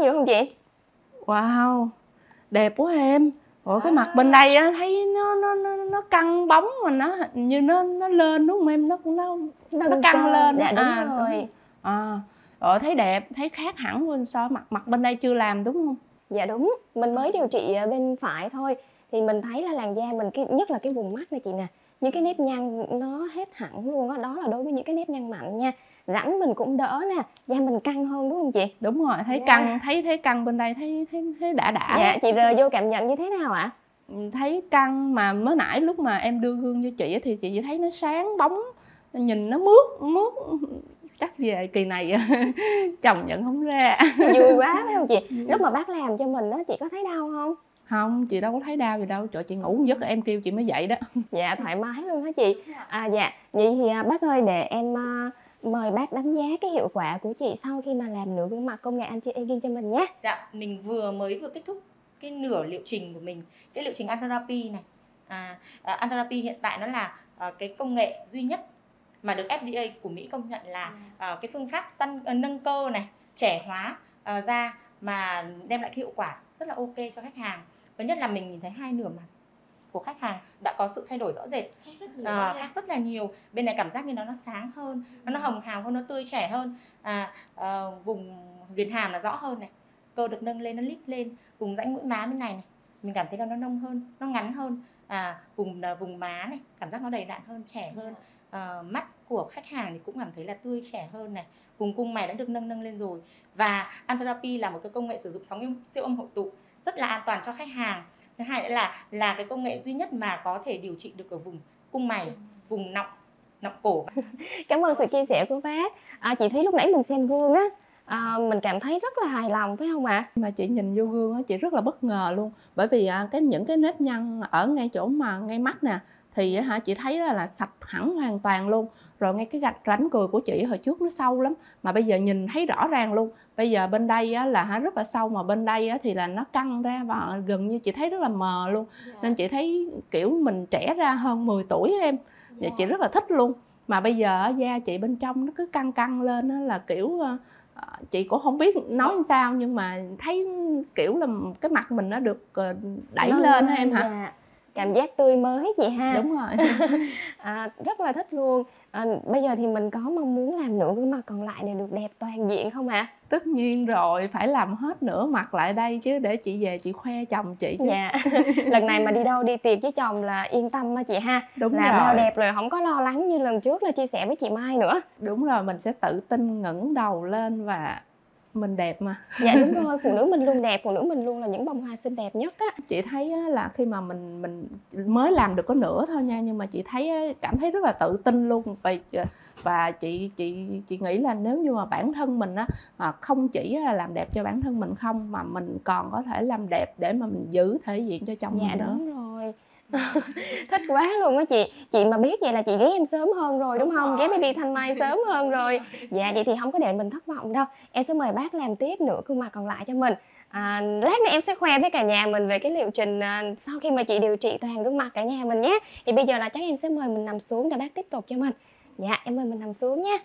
nhiều không chị? Wow đẹp quá em. Ủa cái mặt bên đây á thấy nó nó nó nó căng bóng mà nó hình như nó nó lên đúng không em? Nó cũng nó nó, nó căng cơ. lên dạ đúng à, rồi. à Ờ, thấy đẹp thấy khác hẳn bên so mặt mặt bên đây chưa làm đúng không? Dạ đúng. Mình mới điều trị bên phải thôi. Thì mình thấy là làn da mình cái nhất là cái vùng mắt này chị nè những cái nếp nhăn nó hết hẳn luôn á đó. đó là đối với những cái nếp nhăn mạnh nha. Rãnh mình cũng đỡ nè da mình căng hơn đúng không chị? Đúng rồi thấy Dạ. căng thấy thấy căng bên đây thấy thấy thấy đã đã. Dạ chị rờ vô cảm nhận như thế nào ạ? Ừ, thấy căng mà mới nãy lúc mà em đưa gương cho chị thì chị chỉ thấy nó sáng bóng nhìn nó mướt mướt. Chắc về kỳ này chồng nhận không ra. Vui quá phải không chị? Vui. lúc mà bác làm cho mình đó chị có thấy đau không không chị đâu có thấy đau gì đâu trời chị ngủ giấc em kêu chị mới dậy đó. Dạ thoải mái luôn hả chị? À dạ. Vậy thì à, bác ơi để em à, mời bác đánh giá cái hiệu quả của chị sau khi mà làm nửa gương mặt công nghệ anti aging cho mình nhé. Dạ, mình vừa mới vừa kết thúc cái nửa liệu trình của mình, cái liệu trình Antherapy này. À, à, Antherapy hiện tại nó là à, cái công nghệ duy nhất mà được FDA của Mỹ công nhận là à, cái phương pháp săn à, nâng cơ này, trẻ hóa à, da mà đem lại cái hiệu quả rất là ok cho khách hàng. Thứ nhất là mình nhìn thấy hai nửa mặt của khách hàng đã có sự thay đổi rõ rệt. À, khác rất là nhiều. Bên này cảm giác như nó nó sáng hơn nó nó hồng hào hơn nó tươi trẻ hơn. À, à, vùng viền hàm là rõ hơn này. Cơ được nâng lên nó líp lên. Vùng rãnh mũi má bên này này mình cảm thấy là nó nông hơn nó ngắn hơn. À, vùng à, vùng má này cảm giác nó đầy đặn hơn trẻ hơn. à, mắt của khách hàng thì cũng cảm thấy là tươi trẻ hơn này. Vùng cung mày đã được nâng nâng lên rồi. Và Antherapy là một cái công nghệ sử dụng sóng siêu âm hội tụ rất là an toàn cho khách hàng. Thứ hai nữa là là cái công nghệ duy nhất mà có thể điều trị được ở vùng cung mày vùng nọng nọng cổ. Cảm ơn sự chia sẻ của bác. À, chị Thúy lúc nãy mình xem gương á à, mình cảm thấy rất là hài lòng phải không ạ? Mà chị nhìn vô gương á chị rất là bất ngờ luôn. Bởi vì à, cái những cái nếp nhăn ở ngay chỗ mà ngay mắt nè thì hả chị thấy là, sạch hẳn hoàn toàn luôn. Rồi ngay cái gạch rãnh cười của chị hồi trước nó sâu lắm mà bây giờ nhìn thấy rõ ràng luôn. Bây giờ bên đây á, là hả rất là sâu mà bên đây á, thì là nó căng ra và gần như chị thấy rất là mờ luôn. Nên chị thấy kiểu mình trẻ ra hơn 10 tuổi em. Dạ, chị rất là thích luôn. Mà bây giờ da chị bên trong nó cứ căng căng lên á, là kiểu ờ, ờ, chị cũng không biết nói làm sao nhưng mà thấy kiểu là cái mặt mình nó được ờ, đẩy Nâng lên á em hả? dạ. Cảm giác tươi mới chị ha. Đúng rồi. À, rất là thích luôn. À, bây giờ thì mình có mong muốn làm nửa gương mặt còn lại để được đẹp toàn diện không ạ? Tất nhiên rồi phải làm hết nửa mặt lại đây chứ để chị về chị khoe chồng chị chứ. Dạ. Lần này mà đi đâu đi tiệc với chồng là yên tâm á chị ha. Đúng là bao rồi. đẹp rồi không có lo lắng như lần trước là chia sẻ với chị Mai nữa. Đúng rồi mình sẽ tự tin ngẩng đầu lên và mình đẹp mà. Dạ đúng rồi phụ nữ mình luôn đẹp phụ nữ mình luôn là những bông hoa xinh đẹp nhất á. Chị thấy á, là khi mà mình mình mới làm được có nửa thôi nha nhưng mà chị thấy cảm thấy rất là tự tin luôn. Và và chị chị chị nghĩ là nếu như mà bản thân mình á à, không chỉ là làm đẹp cho bản thân mình không mà mình còn có thể làm đẹp để mà mình giữ thể diện cho chồng dạ mình nữa. đúng rồi thích quá luôn á chị. Chị mà biết vậy là chị ghé em sớm hơn rồi đúng, Đúng không? Ghé rồi. baby thanh mai sớm hơn rồi. Dạ vậy thì không có để mình thất vọng đâu. Em sẽ mời bác làm tiếp nửa gương mặt còn lại cho mình. À, lát nữa em sẽ khoe với cả nhà mình về cái liệu trình à, sau khi mà chị điều trị toàn gương mặt cả nhà mình nhé. Thì bây giờ là chắc em sẽ mời mình nằm xuống để bác tiếp tục cho mình. Dạ em mời mình nằm xuống nhé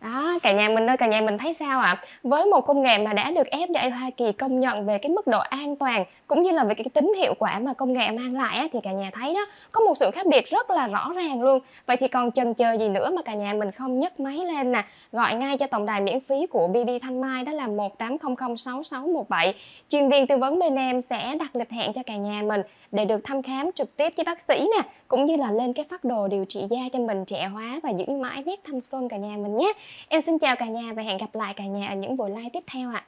đó cả nhà mình ơi cả nhà mình thấy sao ạ? Với một công nghệ mà đã được FDA Hoa Kỳ công nhận về cái mức độ an toàn cũng như là về cái tính hiệu quả mà công nghệ mang lại á, thì cả nhà thấy đó có một sự khác biệt rất là rõ ràng luôn. Vậy thì còn chần chờ gì nữa mà cả nhà mình không nhấc máy lên nè? Gọi ngay cho tổng đài miễn phí của BB Thanh Mai đó là 18006617 chuyên viên tư vấn bên em sẽ đặt lịch hẹn cho cả nhà mình để được thăm khám trực tiếp với bác sĩ nè cũng như là lên cái phác đồ điều trị da cho mình trẻ hóa và giữ mãi nét thanh xuân cả nhà mình nhé. Em xin chào cả nhà và hẹn gặp lại cả nhà ở những buổi live tiếp theo ạ.